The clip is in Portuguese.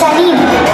Salim,